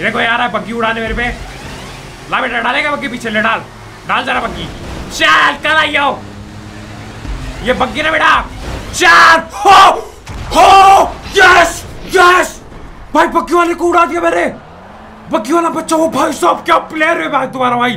ये कोई आ रहा है बग्गी उड़ाने मेरे पे। ला बेटा, डालेगा बग्गी पीछे, ले डाल। डाल जरा बग्गी चल कल आई आओ। ये बग्गी ना बेटा? चल हो हो, यस यस। भाई बग्गी वाले को उड़ा दिया मेरे बग्गी वाला बच्चा, वो भाई साहब, क्या प्लेयर है भाई, तुम्हारा भाई।